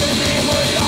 Send me what